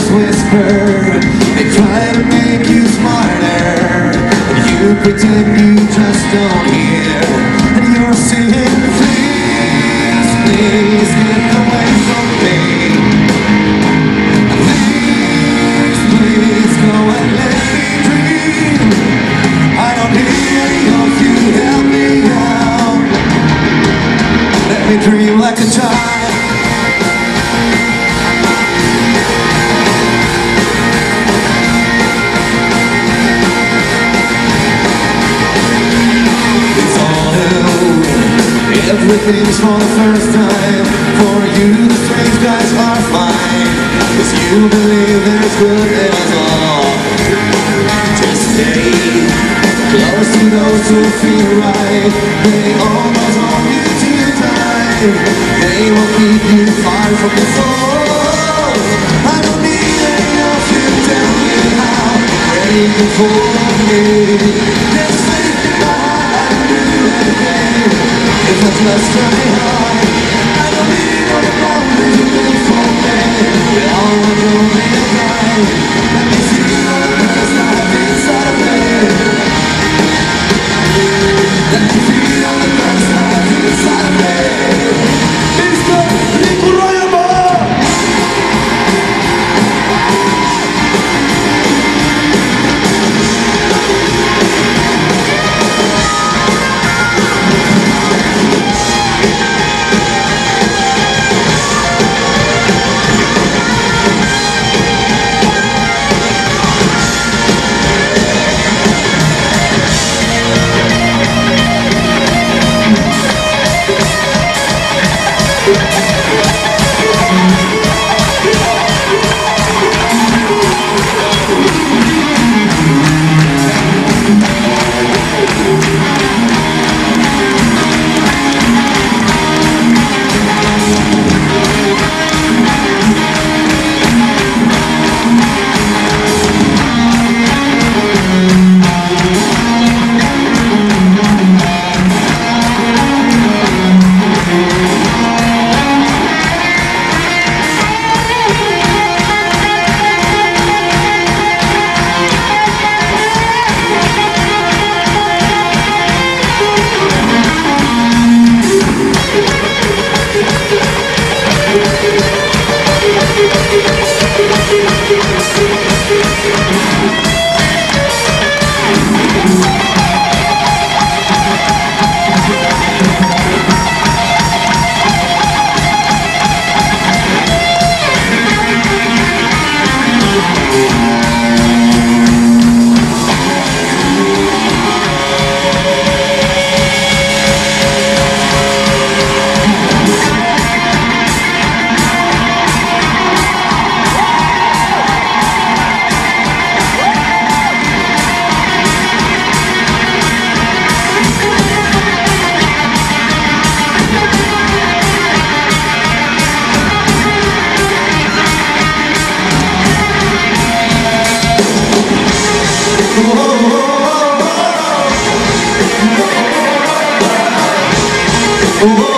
ones whisper. They try to make you smarter. You pretend you just don't hear. And you're singing, please, please get away from Everything's for the first time. For you, the strange guys are fine. Cause you believe there's good in us all. Just stay close to those who feel right. They almost want you to die. They will keep you far from the fall. I don't need any of you tell me how. Ready for me. Just Let me feel the inside of inside of me. Ooh.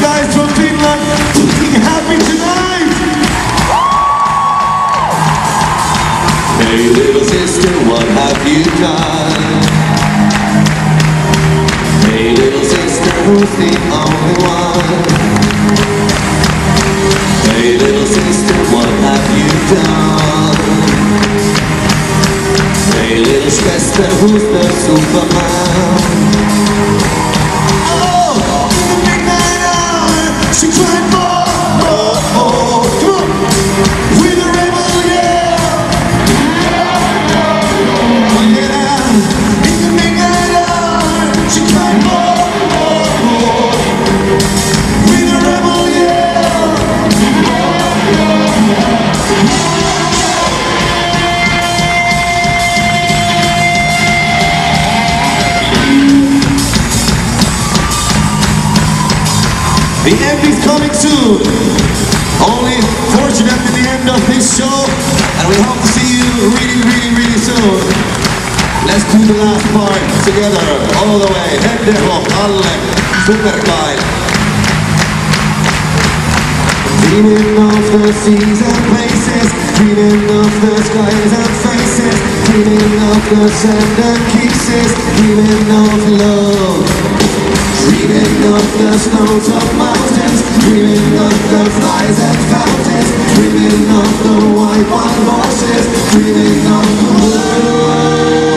Guys from Finland fucking happy tonight? Hey little sister, what have you done? Hey little sister, who's the only one? Hey little sister, what have you done? Hey little sister, who's the Superman? The end is coming soon. Only fortunately the end of this show, and we hope to see you really, really, really soon. Let's do the last part together, all the way. Hände upp, alle. Superkyle. Dreaming of the seas and places, dreaming of the skies and faces, dreaming of the sand and kisses, dreaming of love. Dreaming of the snows of mountains, dreaming of the flies and fountains, dreaming of the white wild horses, dreaming of the I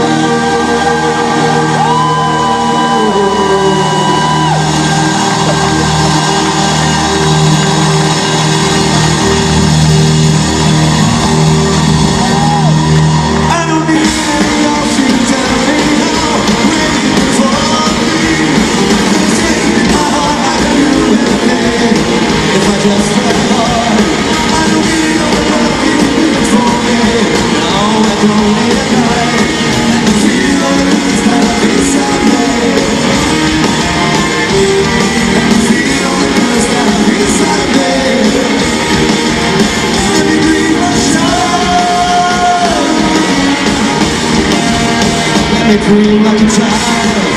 Me like a child.